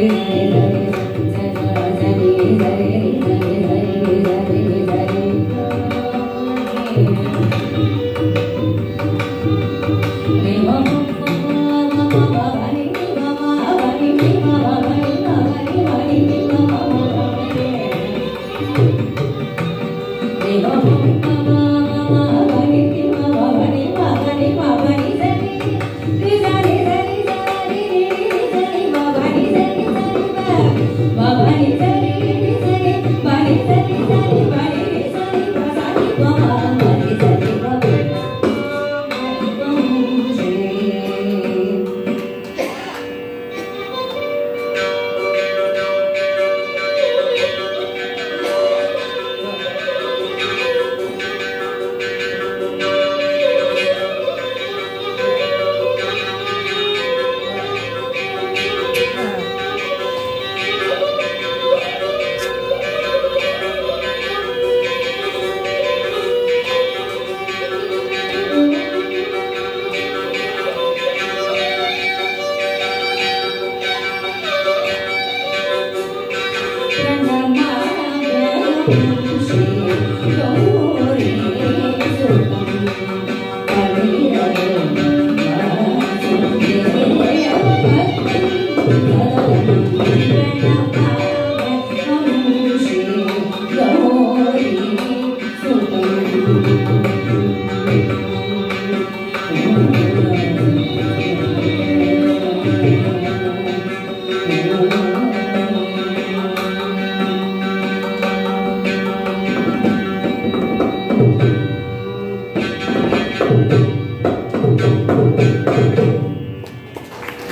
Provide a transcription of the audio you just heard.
Amen. Quem?